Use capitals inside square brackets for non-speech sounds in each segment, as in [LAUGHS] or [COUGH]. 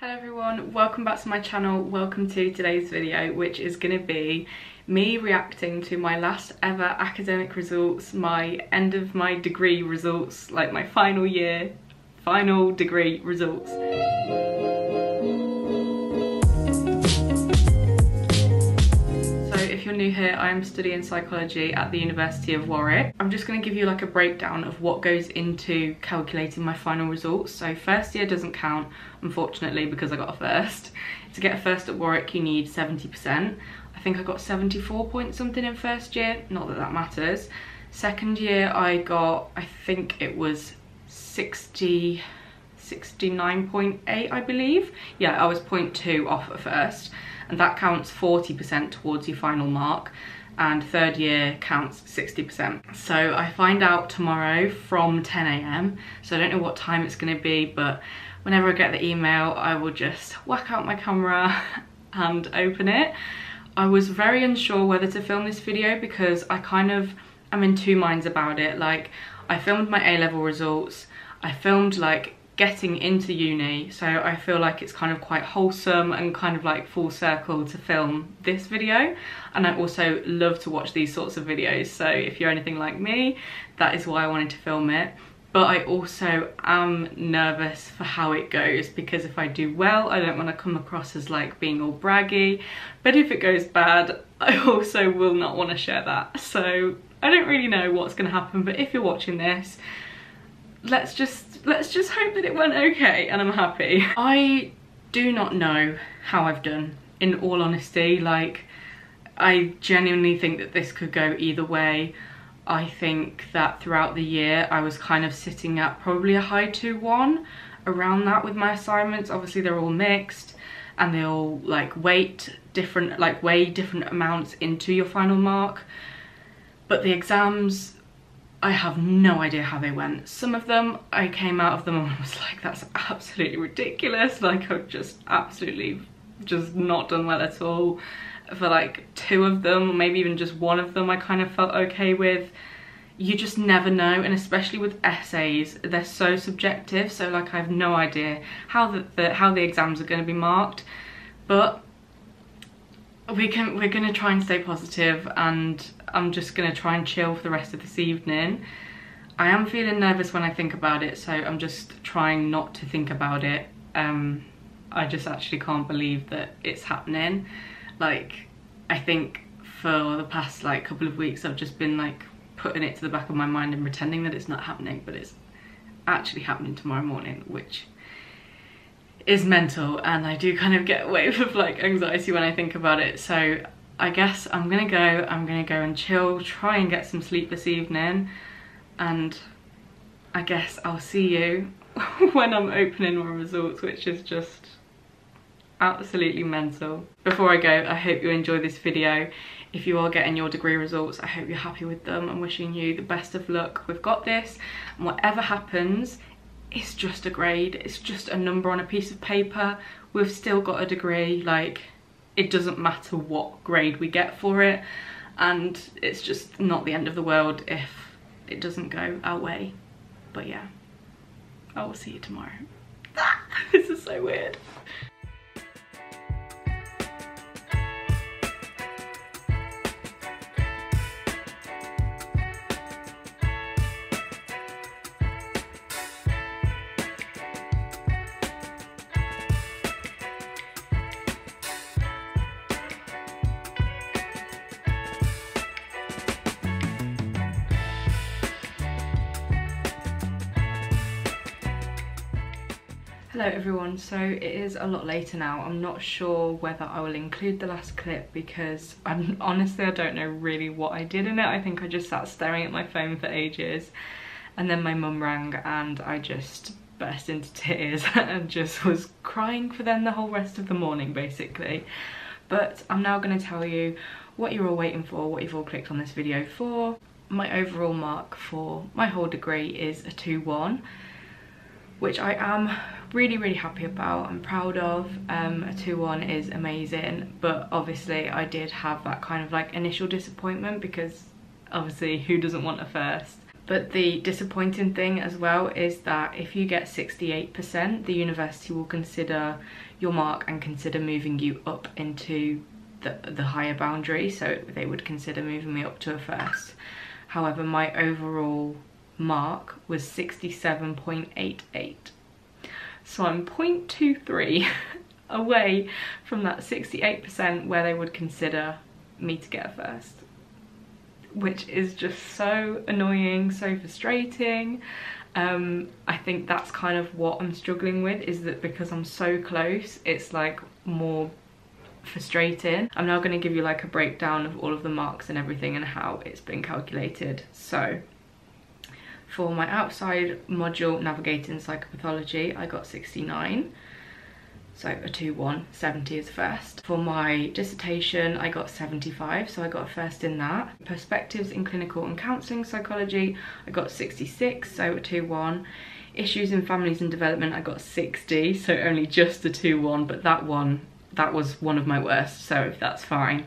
Hello everyone, welcome back to my channel. Welcome to today's video, which is going to be me reacting to my last ever academic results, my end of my degree results, like my final year, final degree results. New here, I am studying psychology at the University of Warwick. I'm just going to give you like a breakdown of what goes into calculating my final results. So first year doesn't count, unfortunately, because I got a first. [LAUGHS] To get a first at Warwick, you need 70%. I think I got 74 points something in first year, not that that matters. Second year, I got, I think it was 60, 69.8, I believe. Yeah, I was 0.2 off at first and that counts 40% towards your final mark and third year counts 60%. So I find out tomorrow from 10am, so I don't know what time it's gonna be, but whenever I get the email, I will just whack out my camera [LAUGHS] and open it. I was very unsure whether to film this video because I kind of I'm in two minds about it. Like, I filmed my A-level results, I filmed like getting into uni so I feel like it's kind of quite wholesome and kind of like full circle to film this video. And I also love to watch these sorts of videos so if you're anything like me that is why I wanted to film it. But I also am nervous for how it goes because if I do well I don't want to come across as like being all braggy. But if it goes bad [LAUGHS] I also will not want to share that. So I don't really know what's going to happen but if you're watching this let's just let's just hope that it went okay and I'm happy. I do not know how I've done in all honesty like I genuinely think that this could go either way. I think that throughout the year I was kind of sitting at probably a high 2-1 around that with my assignments. Obviously they're all mixed and they all like weight different like weigh different amounts into your final mark. But the exams I have no idea how they went. Some of them, I came out of them and [LAUGHS] was like, that's absolutely ridiculous. Like I've just absolutely just not done well at all. For like two of them, or maybe even just one of them, I kind of felt okay with. You just never know, and especially with essays, they're so subjective. So like I have no idea how the, the how the exams are going to be marked. But we can we're gonna try and stay positive and I'm just gonna try and chill for the rest of this evening. I am feeling nervous when I think about it, so I'm just trying not to think about it. Um, I just actually can't believe that it's happening. Like, I think for the past like couple of weeks I've just been like putting it to the back of my mind and pretending that it's not happening, but it's actually happening tomorrow morning, which is mental and I do kind of get a wave of like anxiety when I think about it. So I guess I'm gonna go, I'm gonna go and chill, try and get some sleep this evening and I guess I'll see you [LAUGHS] when I'm opening my results, which is just absolutely mental. Before I go, I hope you enjoy this video. If you are getting your degree results, I hope you're happy with them. I'm wishing you the best of luck. We've got this, and whatever happens, it's just a grade it's just a number on a piece of paper. We've still got a degree like it doesn't matter what grade we get for it. And it's just not the end of the world if it doesn't go our way. But yeah I will see you tomorrow. [LAUGHS] This is so weird Hello everyone, so it is a lot later now. I'm not sure whether I will include the last clip because I'm [LAUGHS] honestly I don't know really what I did in it. I think I just sat staring at my phone for ages and then my mum rang and I just burst into [LAUGHS] tears and just was crying for them the whole rest of the morning basically. But I'm now going to tell you what you're all waiting for, what you've all clicked on this video for. My overall mark for my whole degree is a 2-1 which I am really really happy about I'm proud of um, a 2-1 is amazing but obviously I did have that kind of like initial disappointment because obviously who doesn't want a first But the disappointing thing as well is that if you get 68%, the university will consider your mark and consider moving you up into the, the higher boundary. So they would consider moving me up to a first. However, my overall mark was 67.88. So I'm 0.23 [LAUGHS] away from that 68% where they would consider me to get a first which is just so annoying, so frustrating. Um, I think that's kind of what I'm struggling with is that because I'm so close, it's like more frustrating. I'm now going to give you like a breakdown of all of the marks and everything and how it's been calculated. So for my outside module navigating psychopathology, I got 69 so a 2-1, 70 is first. For my dissertation, I got 75, so I got a first in that. Perspectives in clinical and counselling psychology, I got 66, so a 2-1. Issues in families and development, I got 60, so only just a 2-1, but that one, that was one of my worst, so that's fine.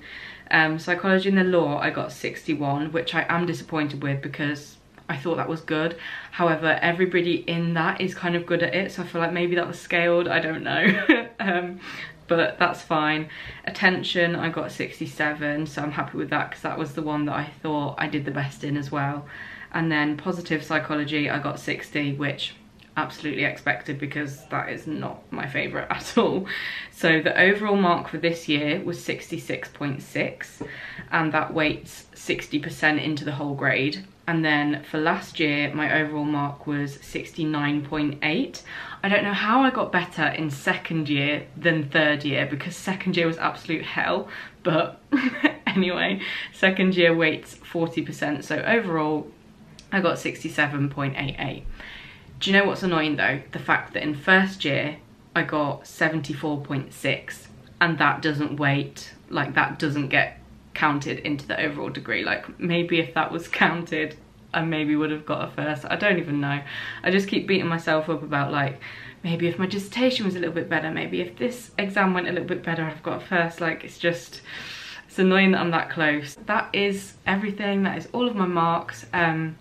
Um, psychology and the law, I got 61, which I am disappointed with because I thought that was good. However, everybody in that is kind of good at it, so I feel like maybe that was scaled, I don't know. [LAUGHS] um, but that's fine. Attention, I got 67, so I'm happy with that because that was the one that I thought I did the best in as well. And then positive psychology, I got 60, which absolutely expected because that is not my favourite [LAUGHS] at all. So the overall mark for this year was 66.6 and that weights 60% into the whole grade. And then for last year, my overall mark was 69.8. I don't know how I got better in second year than third year because second year was absolute hell. But [LAUGHS] anyway, second year weights 40%. So overall, I got 67.88. Do you know what's annoying though? The fact that in first year, I got 74.6 and that doesn't weight, like that doesn't get counted into the overall degree. Like maybe if that was counted, I maybe would have got a first. I don't even know. I just keep beating myself up about like, maybe if my dissertation was a little bit better, maybe if this exam went a little bit better, I've got a first. Like it's just, it's annoying that I'm that close. That is everything. That is all of my marks. Um,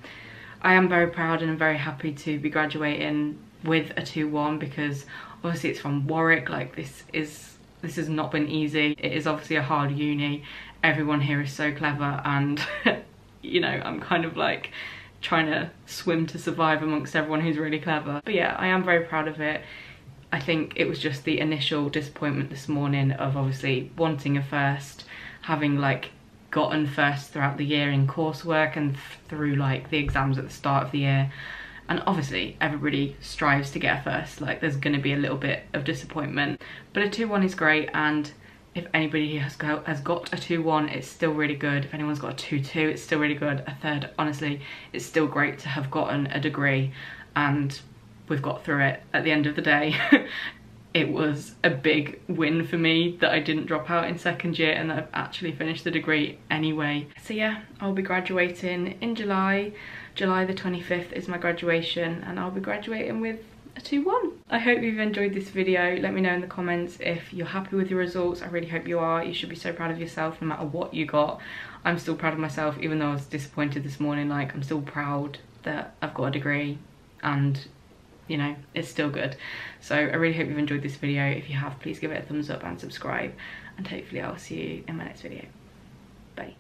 I am very proud and I'm very happy to be graduating with a 2-1 because obviously it's from Warwick. Like this is this has not been easy. It is obviously a hard uni. Everyone here is so clever and [LAUGHS] you know, I'm kind of like trying to swim to survive amongst everyone who's really clever. But yeah, I am very proud of it. I think it was just the initial disappointment this morning of obviously wanting a first, having like gotten first throughout the year in coursework and through like the exams at the start of the year. And obviously everybody strives to get a first, like there's gonna be a little bit of disappointment. But a 2-1 is great and if anybody has got, has got a 2-1, it's still really good. If anyone's got a 2-2, it's still really good. A third, honestly, it's still great to have gotten a degree and we've got through it at the end of the day. [LAUGHS] it was a big win for me that I didn't drop out in second year and that I've actually finished the degree anyway. So yeah, I'll be graduating in July. July the 25th is my graduation and I'll be graduating with a 2-1. I hope you've enjoyed this video. Let me know in the comments if you're happy with your results. I really hope you are. You should be so proud of yourself no matter what you got. I'm still proud of myself even though I was disappointed this morning. Like I'm still proud that I've got a degree and you know, it's still good. So I really hope you've enjoyed this video. If you have, please give it a thumbs up and subscribe. And hopefully I'll see you in my next video. Bye.